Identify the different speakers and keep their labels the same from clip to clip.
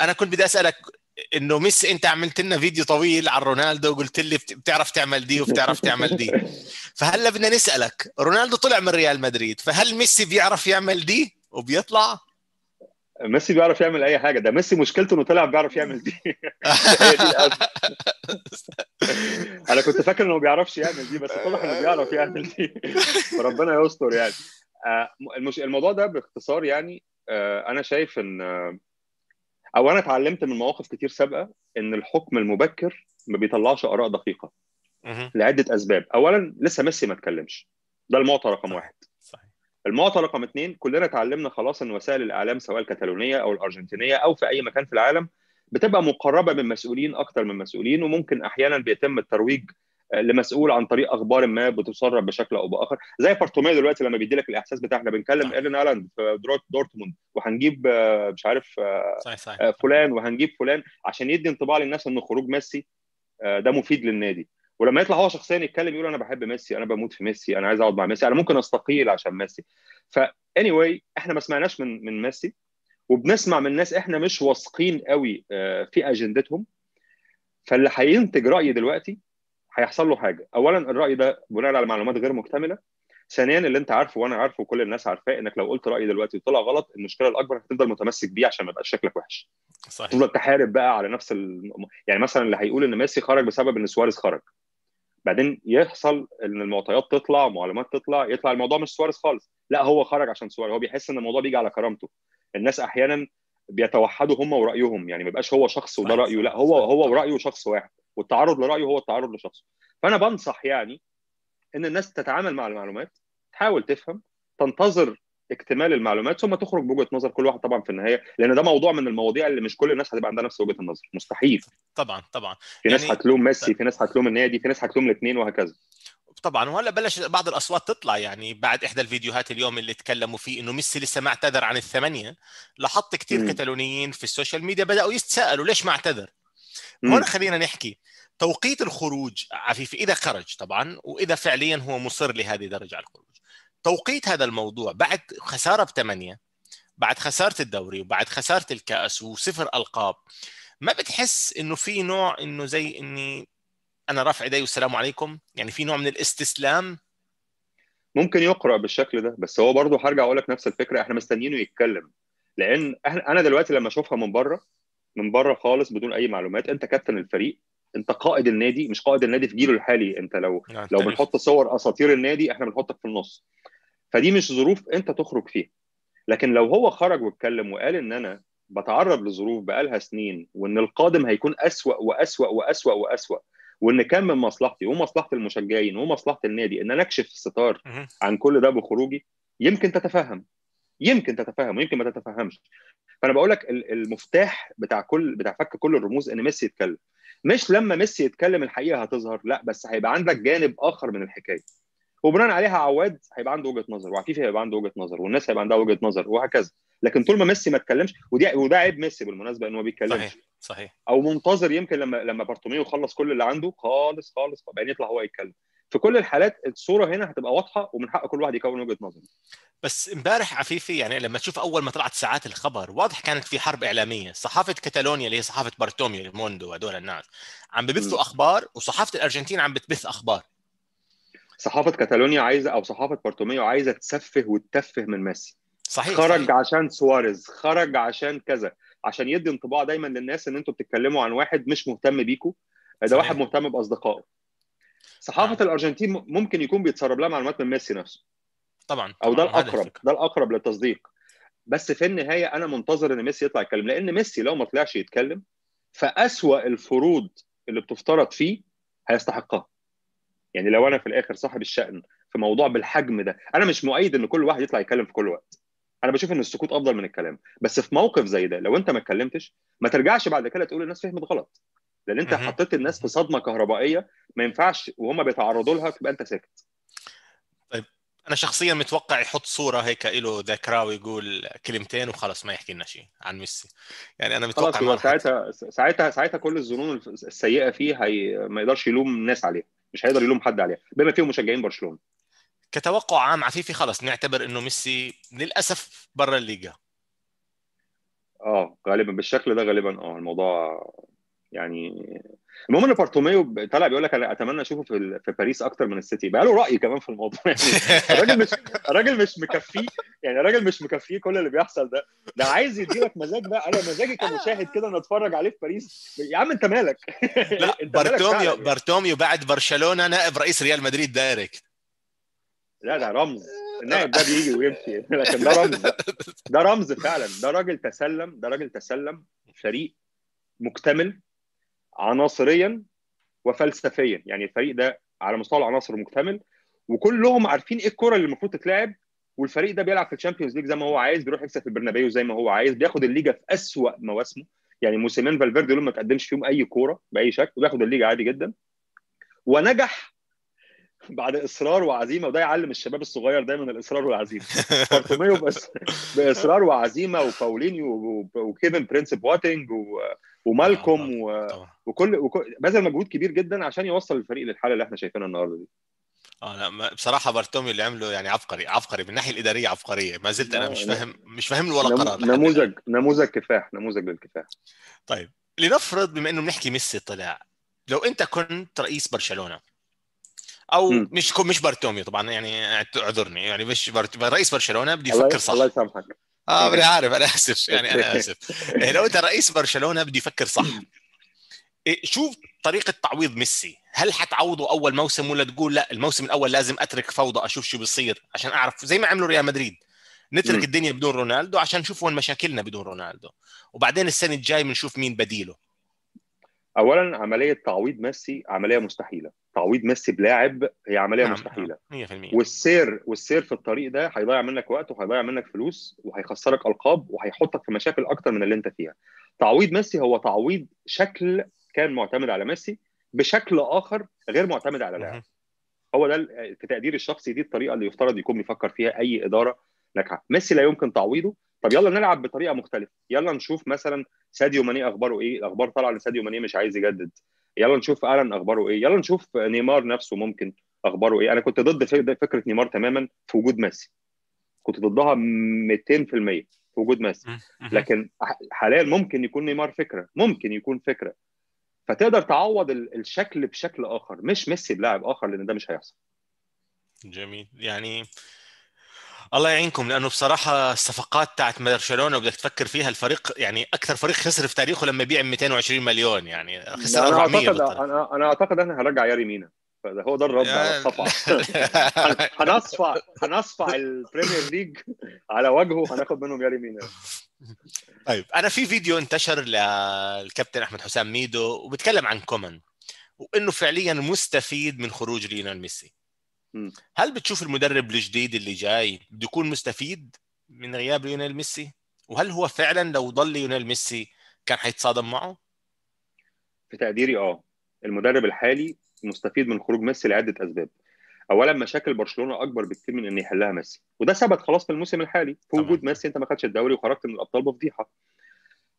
Speaker 1: أنا كنت بدي أسألك إنه ميسي أنت عملت لنا فيديو طويل عن رونالدو وقلت لي بتعرف تعمل دي وبتعرف تعمل دي. فهلأ بدنا نسألك رونالدو طلع من ريال مدريد فهل ميسي بيعرف يعمل دي وبيطلع؟
Speaker 2: ميسي بيعرف يعمل أي حاجة ده ميسي مشكلته إنه طلع بيعرف يعمل دي. هي دي أنا كنت فاكر إنه ما بيعرفش يعمل دي بس طلع إنه بيعرف يعمل دي. فربنا يستر يعني. آه، المش... الموضوع ده باختصار يعني آه، أنا شايف إن آه، أو أنا اتعلمت من مواقف كتير سابقة إن الحكم المبكر ما بيطلعش آراء دقيقة لعدة أسباب. اولا لسه ميسي ما اتكلمش. ده المعطى رقم واحد. المعطى رقم اثنين كلنا اتعلمنا خلاص إن وسائل الإعلام سواء الكتالونيه أو الأرجنتينية أو في أي مكان في العالم بتبقى مقربة من مسؤولين أكتر من مسؤولين وممكن أحيانا بيتم الترويج لمسؤول عن طريق أخبار ما بتسرب بشكل أو بآخر. زي بارتوميو دلوقتي لما بيدي لك الإحساس بتاع إحنا بنكلم ايرلينج هالاند في دورتموند. وهنجيب آه، مش عارف آه، صحيح صحيح. فلان. وهنجيب فلان عشان يدي انطباع للناس ان خروج ميسي ده مفيد للنادي. ولما يطلع هو شخصيا يتكلم يقول أنا بحب ميسي أنا بموت في ميسي أنا عايز أقعد مع ميسي أنا ممكن أستقيل عشان ميسي. ف anyway إحنا ما سمعناش من من ميسي. وبنسمع من ناس إحنا مش واثقين قوي آه، في أجندتهم. فاللي هينتج راي دلوقتي هيحصل له حاجة. اولا الرأي ده بناء على معلومات غير مكتملة. ثانيا اللي أنت عارفه وأنا عارفه وكل الناس عارفاه إنك لو قلت رأي دلوقتي وطلع غلط المشكلة الأكبر هتفضل متمسك بيه عشان ما يبقاش شكلك وحش. صحيح. تفضل تحارب بقى على نفس الم... يعني مثلا اللي هيقول إن ميسي خرج بسبب إن سواريز خرج. بعدين يحصل إن المعطيات تطلع ومعلومات تطلع يطلع الموضوع مش سواريز خالص. لا هو خرج عشان سواريز. هو بيحس إن الموضوع بيجي على كرامته. الناس أحيانا بيتوحدوا هم ورأيهم يعني ما يبقاش هو شخص وده رأيه لا هو هو ورأيه شخص واحد والتعرض لرأيه هو التعرض لشخصه فأنا بنصح يعني إن الناس تتعامل مع المعلومات تحاول تفهم تنتظر اكتمال المعلومات ثم تخرج بوجهة نظر كل واحد طبعا في النهاية لأن ده موضوع من المواضيع اللي مش كل الناس هتبقى عندها نفس وجهة النظر. مستحيل.
Speaker 1: طبعا طبعا.
Speaker 2: في ناس يعني... هتلوم ميسي في ناس هتلوم النادي في ناس هتلوم الاثنين وهكذا.
Speaker 1: طبعا. وهلأ بلش بعض الأصوات تطلع يعني بعد إحدى الفيديوهات اليوم اللي تكلموا فيه إنه ميسي لسه ما اعتذر عن الثمانية. لاحظت كثير كتالونيين في السوشيال ميديا بدأوا يتساءلوا ليش ما اعتذر؟ هون خلينا نحكي توقيت الخروج عفيفي إذا خرج طبعا وإذا فعليا هو مصر لهذه الدرجه على الخروج. توقيت هذا الموضوع بعد خسارة بثمانية بعد خسارة الدوري وبعد خسارة الكأس وصفر ألقاب ما بتحس إنه في نوع إنه زي إني أنا رافع إيدي والسلام عليكم. يعني في نوع من الاستسلام.
Speaker 2: ممكن يقرأ بالشكل ده بس هو برضه هرجع أقول لك نفس الفكرة إحنا مستنيينه يتكلم. لأن أنا دلوقتي لما أشوفها من بره من بره خالص بدون أي معلومات أنت كابتن الفريق أنت قائد النادي مش قائد النادي في جيله الحالي. أنت لو نعم، لو بنحط صور أساطير النادي إحنا بنحطك في النص. فدي مش ظروف أنت تخرج فيها. لكن لو هو خرج واتكلم وقال إن أنا بتعرض لظروف بقالها سنين وإن القادم هيكون أسوأ وأسوأ وأسوأ وأسوأ وإن كان من مصلحتي ومصلحة المشجعين ومصلحة النادي إن أنا أكشف الستار عن كل ده بخروجي يمكن تتفهم. يمكن تتفهم ويمكن ما تتفهمش. فأنا بقول لك المفتاح بتاع كل بتاع فك كل الرموز إن ميسي يتكلم. مش لما ميسي يتكلم الحقيقة هتظهر لا بس هيبقى عندك جانب آخر من الحكاية. وبناء عليها عواد هيبقى عنده وجهة نظر وعفيفي هيبقى عنده وجهة نظر والناس هيبقى عندها وجهة نظر وهكذا. لكن طول ما ميسي ما اتكلمش ودي وده عيب ميسي بالمناسبة انه ما بيتكلمش.
Speaker 1: صحيح صحيح.
Speaker 2: أو منتظر يمكن لما لما بارتوميو يخلص كل اللي عنده خالص خالص بعدين يطلع هو يتكلم. في كل الحالات الصورة هنا هتبقى واضحة ومن حق كل واحد يكون وجهة نظر
Speaker 1: بس امبارح عفيفي يعني لما تشوف أول ما طلعت ساعات الخبر واضح كانت في حرب إعلامية. صحافة كتالونيا اللي هي صحافة بارتوميو موندو هذول الناس عم ببثوا أخبار وصحافة الأرجنتين عم بتبث أخبار.
Speaker 2: صحافة كتالونيا عايزة أو صحافة بارتوميو عايزة تسفه وتتفه من ميسي.
Speaker 1: صحيح
Speaker 2: خرج
Speaker 1: صحيح.
Speaker 2: عشان سواريز خرج عشان كذا عشان يدي انطباع دايما للناس إن أنتوا بتتكلموا عن واحد مش مهتم بيكم ده واحد مهتم بأصدقائه. صحافة آه. الأرجنتين ممكن يكون بيتسرب لها معلومات من ميسي نفسه.
Speaker 1: طبعا
Speaker 2: أو ده الأقرب ده الأقرب للتصديق. بس في النهاية أنا منتظر إن ميسي يطلع يتكلم لأن ميسي لو ما طلعش يتكلم فأسوأ الفروض اللي بتفترض فيه هيستحقها. يعني لو أنا في الآخر صاحب الشأن في موضوع بالحجم ده أنا مش مؤيد إن كل واحد يطلع يتكلم في كل وقت. أنا بشوف إن السكوت أفضل من الكلام. بس في موقف زي ده لو أنت ما اتكلمتش ما ترجعش بعد كده تقول الناس فهمت غلط. لأن أنت حطيت الناس في صدمة كهربائية ما ينفعش وهم بيتعرضوا لها تبقى أنت ساكت.
Speaker 1: طيب أنا شخصيا متوقع يحط صورة هيك له ذكرى ويقول كلمتين وخلص ما يحكي لنا شيء عن ميسي. يعني أنا متوقع
Speaker 2: خلاص ساعتها ساعتها ساعتها كل الظنون السيئة فيه هي ما يقدرش يلوم الناس عليها. مش هيقدر يلوم حد عليها. بما فيهم مشجعين برشلونة.
Speaker 1: كتوقع عام عفيفي خلص نعتبر إنه ميسي للأسف برا الليجا.
Speaker 2: آه غالبا بالشكل ده غالبا آه الموضوع يعني المهم إن بارتوميو طلع بيقول لك أنا أتمنى أشوفه في في باريس أكتر من السيتي. بقى له رأي كمان في الموضوع. يعني الراجل مش الراجل مش مكفيه يعني الراجل مش مكفيه كل اللي بيحصل ده. ده عايز يدي لك مزاج بقى. أنا مزاجي كمشاهد كده نتفرج عليه في باريس. يا عم أنت مالك؟
Speaker 1: لا
Speaker 2: أنت
Speaker 1: بارتوميو
Speaker 2: مالك فعلاً.
Speaker 1: بارتوميو بعد برشلونة نائب رئيس ريال مدريد direct
Speaker 2: لا ده رمز. النائب ده بيجي ويمشي. لكن ده رمز ده, ده رمز فعلا. ده راجل تسلم ده راجل تسلم فريق مكتمل عناصريا وفلسفيا. يعني الفريق ده على مستوى العناصر مكتمل وكلهم عارفين إيه الكره اللي المفروض تتلعب والفريق ده بيلعب في ال Champions League زي ما هو عايز بيروح يكسب في البرنابيو زي ما هو عايز بياخد الليجا في أسوأ مواسمه. يعني موسمين فالفيردي دول ما تقدمش فيهم أي كورة بأي شكل وبياخد الليجا عادي جدا. ونجح بعد إصرار وعزيمة وده يعلم الشباب الصغير دايما الإصرار والعزيمة. بارتوميو بس بإصرار وعزيمة وباولينيو و- وكيفن برينس بواتينج و- ومالكوم و-
Speaker 1: طبعا.
Speaker 2: وكل, وكل بذل مجهود كبير جدا عشان يوصل الفريق للحالة اللي إحنا شايفينها النهارده دي.
Speaker 1: آه لا بصراحة بارتوميو اللي عمله يعني عبقري عبقري من الناحية الإدارية عبقرية. ما زلت أنا
Speaker 2: لا،
Speaker 1: مش. فاهم مش فاهم له ولا قرار.
Speaker 2: نموذج نموذج كفاح نموذج للكفاح.
Speaker 1: طيب لنفرض بما إنه بنحكي ميسي طلع لو أنت كنت رئيس برشلونة أو
Speaker 2: مم.
Speaker 1: مش مش بارتوميو طبعا يعني اعذرني يعني مش برت... رئيس برشلونة بده
Speaker 2: الله
Speaker 1: يفكر صح.
Speaker 2: الله يسامحك.
Speaker 1: آه أنا عارف أنا آسف يعني أنا آسف. إيه، لو أنت رئيس برشلونة بده يفكر صح. إيه، شو طريقة تعويض ميسي؟ هل حتعوضه أول موسم ولا تقول لا الموسم الأول لازم أترك فوضى أشوف شو بيصير؟ عشان أعرف زي ما عملوا ريال مدريد. نترك. الدنيا بدون رونالدو عشان نشوف وين مشاكلنا بدون رونالدو. وبعدين السنة الجاي بنشوف مين بديله.
Speaker 2: اولا عملية تعويض ميسي عملية مستحيلة. تعويض ميسي بلاعب هي عملية
Speaker 1: نعم،
Speaker 2: مستحيلة.
Speaker 1: 100%
Speaker 2: والسير والسير في الطريق ده هيضيع منك وقت وهيضيع منك فلوس وهيخسرك ألقاب وهيحطك في مشاكل أكتر من اللي أنت فيها. تعويض ميسي هو تعويض شكل كان معتمد على ميسي بشكل آخر غير معتمد على لاعب. هو ده في تقديري الشخصي دي الطريقة اللي يفترض يكون بيفكر فيها أي إدارة ناجحة. ميسي لا يمكن تعويضه طب يلا نلعب بطريقة مختلفة. يلا نشوف مثلا ساديو ماني أخباره إيه؟ الأخبار طالعة إن ساديو ماني مش عايز يجدد. يلا نشوف ألان أخباره إيه؟ يلا نشوف نيمار نفسه ممكن أخباره إيه؟ أنا كنت ضد فك- فكرة نيمار تماما في وجود ميسي. كنت ضدها 200% في وجود ميسي. لكن حاليا ممكن يكون نيمار فكرة. ممكن يكون فكرة. فتقدر تعوض ال- الشكل بشكل آخر. مش ميسي بلاعب آخر لأن ده مش هيحصل.
Speaker 1: جميل. يعني الله يعينكم لأنه بصراحة الصفقات تاعت برشلونة بدك تفكر فيها الفريق يعني أكثر فريق خسر في تاريخه لما يبيع 220 مليون يعني خسر
Speaker 2: أنا
Speaker 1: 400
Speaker 2: أعتقد
Speaker 1: بالطريق.
Speaker 2: أنا أنا أعتقد إحنا هنرجع ياري مينا فده هو ده الرد على الصفعه هن- هنصفع هنصفع ال Premier League على وجهه وهناخد منهم ياري مينا
Speaker 1: طيب أنا في فيديو انتشر للكابتن أحمد حسام ميدو وبتكلم عن كومان وإنه فعليا مستفيد من خروج ليونيل ميسي. هل بتشوف المدرب الجديد اللي جاي بده يكون مستفيد من غياب ليونيل ميسي؟ وهل هو فعلا لو ضل ليونيل ميسي كان حيتصادم معه؟
Speaker 2: في تقديري آه. المدرب الحالي مستفيد من خروج ميسي لعدة أسباب. اولا مشاكل برشلونة أكبر بكتير من إن يحلها ميسي. وده ثبت خلاص في الموسم الحالي. في. وجود ميسي أنت ما خدتش الدوري وخرجت من الأبطال بفضيحة.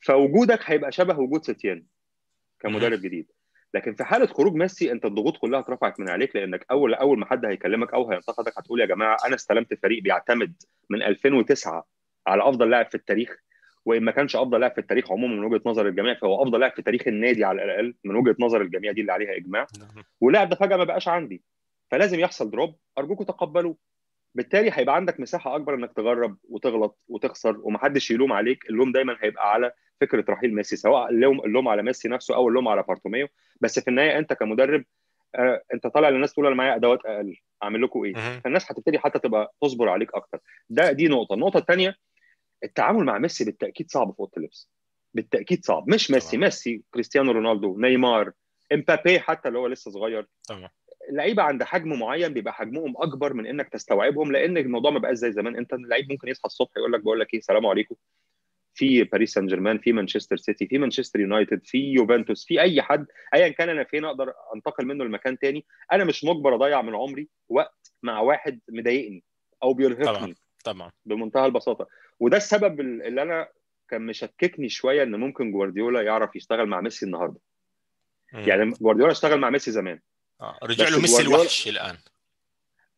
Speaker 2: فوجودك هيبقى شبه وجود ستيان كمدرب جديد. لكن في حالة خروج ميسي أنت الضغوط كلها اترفعت من عليك لأنك أول أول ما حد هيكلمك أو هينتقدك هتقول يا جماعة أنا استلمت فريق بيعتمد من 2009 على أفضل لاعب في التاريخ وإن ما كانش أفضل لاعب في التاريخ عموما من وجهة نظر الجميع فهو أفضل لاعب في تاريخ النادي على الأقل من وجهة نظر الجميع دي اللي عليها إجماع. واللاعب ده فجأة ما بقاش عندي فلازم يحصل دروب ارجوكم تقبلوه. بالتالي هيبقى عندك مساحة أكبر إنك تجرب وتغلط وتخسر ومحدش يلوم عليك. اللوم دايما هيبقى على فكرة رحيل ميسي سواء اللوم اللوم على ميسي نفسه أو اللوم على بارتوميو. بس في النهاية أنت كمدرب آه أنت طالع للناس تقول أنا معايا أدوات أقل أعمل لكم
Speaker 1: إيه.
Speaker 2: فالناس هتبتدي حتى تبقى تصبر عليك أكتر. ده دي نقطة. النقطة الثانية التعامل مع ميسي بالتأكيد صعب في أوضة اللبس. بالتأكيد صعب. مش ميسي.
Speaker 1: طبعا.
Speaker 2: ميسي كريستيانو رونالدو نيمار إمبابي حتى اللي هو لسه صغير.
Speaker 1: طبعا.
Speaker 2: اللعيبة عند حجم معين بيبقى حجمهم أكبر من إنك تستوعبهم لأن الموضوع ما بقاش زي زمان. أنت اللعيب ممكن يصحى الصبح يقول لك بقول لك إيه سلام عليكم. في باريس سان جيرمان في مانشستر سيتي في مانشستر يونايتد في يوفنتوس في أي حد ايا كان أنا فين أقدر أنتقل منه لمكان تاني. أنا مش مجبر أضيع من عمري وقت مع واحد مضايقني أو بيرهقني
Speaker 1: طبعا طبعا.
Speaker 2: بمنتهى البساطة. وده السبب اللي أنا كان مشككني شوية إن ممكن جوارديولا يعرف يشتغل مع ميسي النهارده. يعني جوارديولا اشتغل مع ميسي زمان.
Speaker 1: آه. رجع له ميسي الوحش الآن.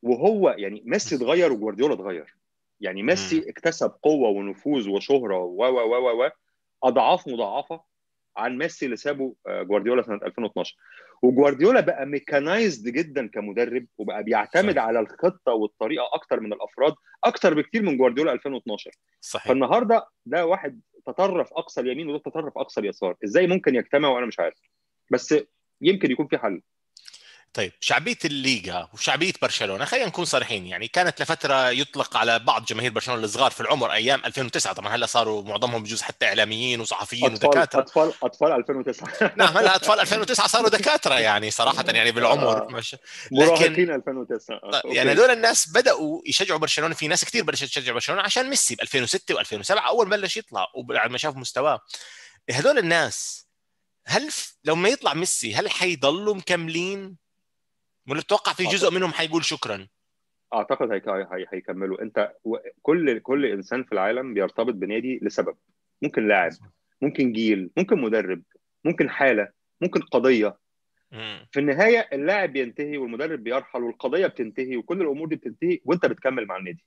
Speaker 2: وهو يعني ميسي اتغير وجوارديولا اتغير. يعني ميسي
Speaker 1: مم.
Speaker 2: اكتسب قوة ونفوذ وشهرة و و و و و أضعاف مضاعفة عن ميسي اللي سابه جوارديولا سنة 2012 وجوارديولا بقى mechanized جدا كمدرب وبقى بيعتمد صحيح. على الخطة والطريقة أكتر من الأفراد أكتر بكتير من جوارديولا 2012
Speaker 1: صحيح.
Speaker 2: فالنهارده ده واحد تطرف أقصى اليمين وده تطرف أقصى اليسار. إزاي ممكن يجتمعوا وأنا مش عارف. بس يمكن يكون في حل.
Speaker 1: طيب شعبية الليغا وشعبية برشلونة خلينا نكون صريحين يعني كانت لفترة يطلق على بعض جماهير برشلونة الصغار في العمر أيام 2009 طبعا هلأ صاروا معظمهم بجوز حتى إعلاميين وصحفيين
Speaker 2: أطفال
Speaker 1: ودكاترة.
Speaker 2: اطفال أطفال 2009
Speaker 1: نعم هلأ أطفال 2009 صاروا دكاترة يعني صراحة يعني بالعمر مش
Speaker 2: مراهقين 2009
Speaker 1: يعني هذول الناس بدأوا يشجعوا برشلونة في ناس كثير بلشت تشجع برشلونة عشان ميسي ب 2006 و2007 أول بلش يطلع وبعد ما شاف مستواه. هذول الناس هل لما يطلع ميسي هل حيضلوا مكملين؟ ولا تتوقع في جزء منهم حيقول شكرا.
Speaker 2: أعتقد هي... هي... هيكملوا. أنت كل كل إنسان في العالم بيرتبط بنادي لسبب. ممكن لاعب ممكن جيل ممكن مدرب ممكن حالة ممكن قضية. في النهاية اللاعب بينتهي والمدرب بيرحل والقضية بتنتهي وكل الأمور دي بتنتهي وأنت بتكمل مع النادي.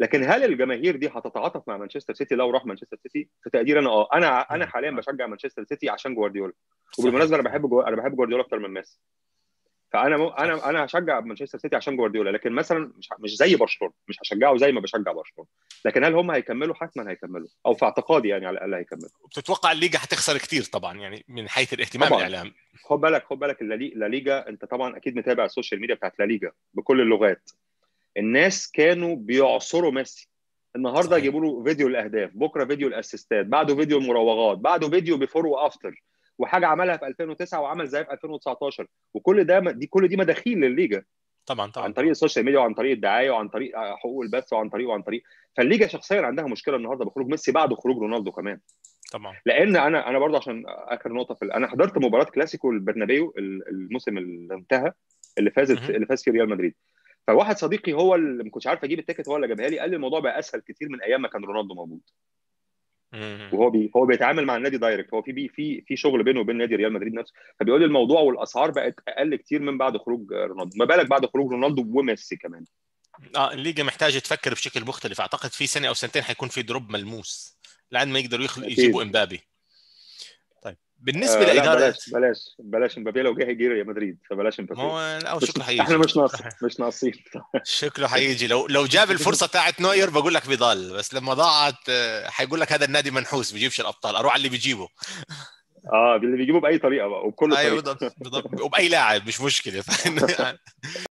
Speaker 2: لكن هل الجماهير دي هتتعاطف مع مانشستر سيتي؟ لو راح مانشستر سيتي؟ في تقدير أنا آه أنا أنا حاليا بشجع مانشستر سيتي عشان جوارديولا. وبالمناسبة أنا بحب جو... أنا بحب جوارديولا أكتر من ميسي. فأنا م... أنا أنا هشجع مانشستر سيتي عشان جوارديولا لكن مثلا مش مش زي برشلونة مش هشجعه زي ما بشجع برشلونة. لكن هل هم هيكملوا؟ حتما هيكملوا. أو في اعتقادي يعني على الأقل هيكملوا.
Speaker 1: بتتوقع الليجا هتخسر كتير طبعا يعني من حيث الاهتمام
Speaker 2: طبعاً.
Speaker 1: الإعلام.
Speaker 2: خد بالك خد بالك لا ليجا أنت طبعا أكيد متابع ال social media بتاعت لا ليجا بكل اللغات. الناس كانوا بيعصروا ميسي. النهارده. يجيبوا له فيديو الأهداف بكرة فيديو ال assistات بعده فيديو المراوغات بعده فيديو before و after وحاجة عملها في 2009 وعمل زيها في 2019 وكل ده دي كل دي مداخيل للليجا.
Speaker 1: طبعا طبعا
Speaker 2: عن طريق ال social media وعن طريق الدعاية وعن طريق حقوق البث وعن طريق وعن طريق. فالليجا شخصيا عندها مشكلة النهارده بخروج ميسي بعد خروج رونالدو كمان.
Speaker 1: طبعا.
Speaker 2: لأن أنا أنا برضه عشان آخر نقطة في أنا حضرت مباراة كلاسيكو البرنابيو الموسم اللي انتهى اللي فازت اللي فاز فيه ريال مدريد. فواحد صديقي هو اللي ما كنتش عارف أجيب ال ticket هو اللي جابها لي. قال لي الموضوع بقى أسهل كتير من أيام ما كان رونالدو موجود. وهو بي هو بيتعامل مع النادي direct هو في بي في في شغل بينه وبين نادي ريال مدريد نفسه. فبيقول الموضوع والأسعار بقت أقل كتير من بعد خروج رونالدو. ما بالك بعد خروج رونالدو وميسي كمان.
Speaker 1: آه الليجا محتاجة تفكر بشكل مختلف. أعتقد في سنة أو سنتين حيكون في drop ملموس لعند ما يقدروا. يجيبوا إمبابي. بالنسبة
Speaker 2: آه
Speaker 1: لإدارة
Speaker 2: بلاش بلاش بلاش امبابي لو جه هيجي ريال مدريد فبلاش امبابي
Speaker 1: هو أو شكله حيجي
Speaker 2: إحنا مش ناقص مش ناقصين
Speaker 1: شكله حيجي لو لو جاب الفرصة بتاعت نوير بقول لك بيضل. بس لما ضاعت حيقول لك هذا النادي منحوس بيجيبش الأبطال. أروح على اللي بيجيبه.
Speaker 2: آه اللي بيجيبه بأي طريقة بقى وبكل
Speaker 1: أيوه بالضبط. وبأي لاعب مش مشكلة.